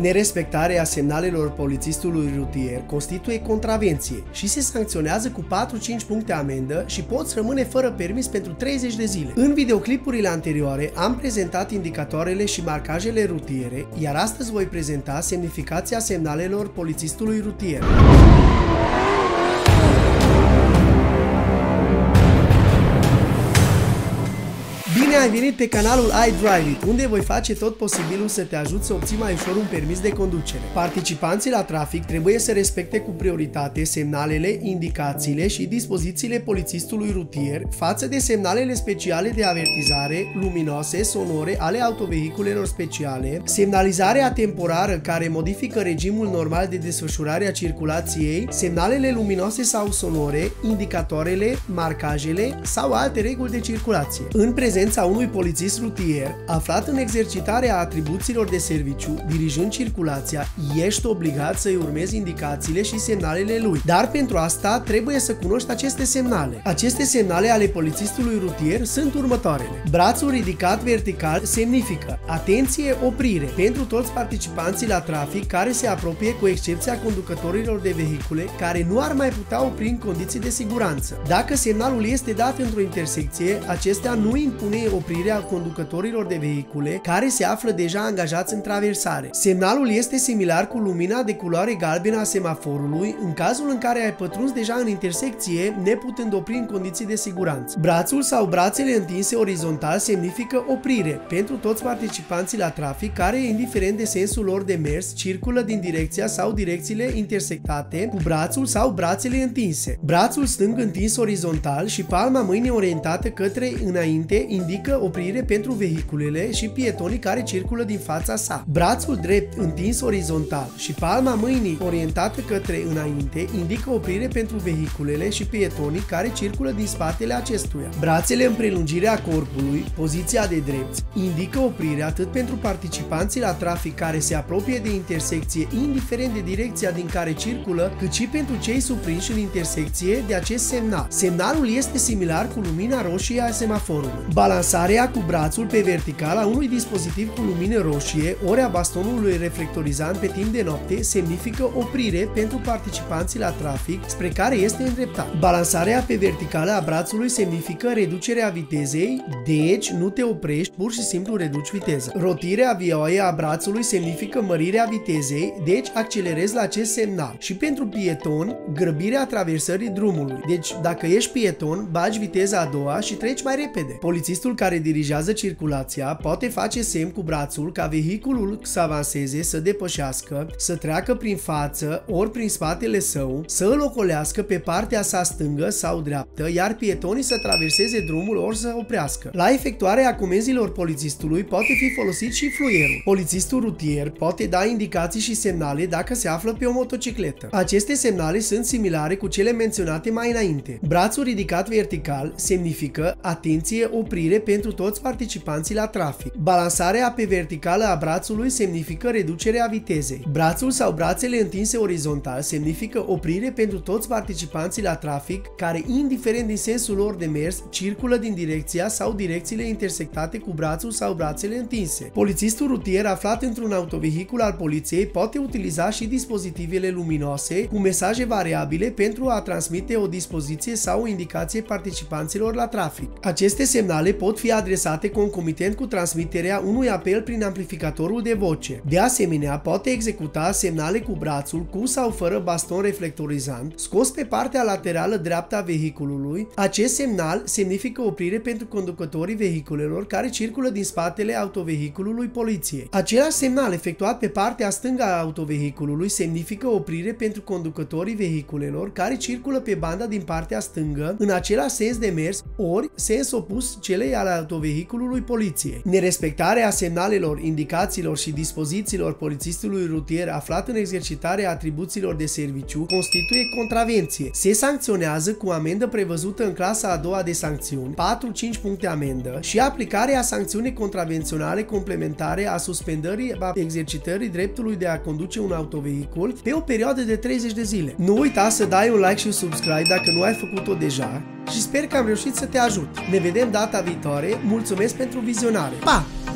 Nerespectarea semnalelor polițistului rutier constituie contravenție și se sancționează cu 4-5 puncte amendă și poți rămâne fără permis pentru 30 de zile. În videoclipurile anterioare am prezentat indicatoarele și marcajele rutiere, iar astăzi voi prezenta semnificația semnalelor polițistului rutier. Bine ai venit pe canalul iDrive unde voi face tot posibilul să te ajut să obții mai ușor un permis de conducere. Participanții la trafic trebuie să respecte cu prioritate semnalele, indicațiile și dispozițiile polițistului rutier față de semnalele speciale de avertizare, luminoase, sonore ale autovehiculelor speciale, semnalizarea temporară care modifică regimul normal de desfășurare a circulației, semnalele luminoase sau sonore, indicatoarele, marcajele sau alte reguli de circulație. În prezența unui polițist rutier aflat în exercitarea atribuțiilor de serviciu, dirijând circulația, ești obligat să-i urmezi indicațiile și semnalele lui. Dar pentru asta trebuie să cunoști aceste semnale. Aceste semnale ale polițistului rutier sunt următoarele. Brațul ridicat vertical semnifică atenție, oprire pentru toți participanții la trafic care se apropie cu excepția conducătorilor de vehicule care nu ar mai putea opri în condiții de siguranță. Dacă semnalul este dat într-o intersecție, acestea nu impune oprirea conducătorilor de vehicule care se află deja angajați în traversare. Semnalul este similar cu lumina de culoare galbenă a semaforului în cazul în care ai pătruns deja în intersecție neputând opri în condiții de siguranță. Brațul sau brațele întinse orizontal semnifică oprire pentru toți participanții la trafic care, indiferent de sensul lor de mers, circulă din direcția sau direcțiile intersectate cu brațul sau brațele întinse. Brațul stâng întins orizontal și palma mâinii orientată către înainte indică indică oprire pentru vehiculele și pietonii care circulă din fața sa. Brațul drept întins orizontal și palma mâinii orientată către înainte indică oprire pentru vehiculele și pietonii care circulă din spatele acestuia. Brațele în prelungirea corpului, poziția de drept, indică oprire atât pentru participanții la trafic care se apropie de intersecție indiferent de direcția din care circulă, cât și pentru cei suprinși în intersecție de acest semnal. Semnalul este similar cu lumina roșie a semaforului. Balans Plasarea cu brațul pe vertical a unui dispozitiv cu lumină roșie ori a bastonului reflectorizant pe timp de noapte semnifică oprire pentru participanții la trafic spre care este îndreptat. Balansarea pe verticală a brațului semnifică reducerea vitezei, deci nu te oprești, pur și simplu reduci viteza. Rotirea vioaie a brațului semnifică mărirea vitezei, deci accelerezi la acest semnal. Și pentru pieton, grăbirea traversării drumului. Deci dacă ești pieton, bagi viteza a doua și treci mai repede. Polițistul care dirigează circulația poate face semn cu brațul ca vehiculul să avanseze, să depășească, să treacă prin față ori prin spatele său, să îl ocolească pe partea sa stângă sau dreaptă, iar pietonii să traverseze drumul ori să oprească. La efectuarea comenzilor polițistului poate fi folosit și fluierul. Polițistul rutier poate da indicații și semnale dacă se află pe o motocicletă. Aceste semnale sunt similare cu cele menționate mai înainte. Brațul ridicat vertical semnifică atenție, oprire pentru toți participanții la trafic. Balansarea pe verticală a brațului semnifică reducerea vitezei. Brațul sau brațele întinse orizontal semnifică oprire pentru toți participanții la trafic care, indiferent din sensul lor de mers, circulă din direcția sau direcțiile intersectate cu brațul sau brațele întinse. Polițistul rutier aflat într-un autovehicul al poliției poate utiliza și dispozitivele luminoase cu mesaje variabile pentru a transmite o dispoziție sau o indicație participanților la trafic. Aceste semnale pot pot fi adresate concomitent cu transmiterea unui apel prin amplificatorul de voce. De asemenea, poate executa semnale cu brațul cu sau fără baston reflectorizant, scos pe partea laterală dreaptă a vehiculului. Acest semnal semnifică oprire pentru conducătorii vehiculelor care circulă din spatele autovehiculului poliției. Același semnal efectuat pe partea stângă a autovehiculului semnifică oprire pentru conducătorii vehiculelor care circulă pe banda din partea stângă în același sens de mers ori sens opus celei al autovehiculului poliției. Nerespectarea semnalelor, indicațiilor și dispozițiilor polițistului rutier aflat în exercitarea atribuțiilor de serviciu constituie contravenție. Se sancționează cu amendă prevăzută în clasa a doua de sancțiuni, 4-5 puncte amendă și aplicarea sancțiunii contravenționale complementare a suspendării a exercitării dreptului de a conduce un autovehicul pe o perioadă de 30 de zile. Nu uita să dai un like și un subscribe dacă nu ai făcut-o deja și sper că am reușit să te ajut. Ne vedem data viitoare, mulțumesc pentru vizionare. Pa!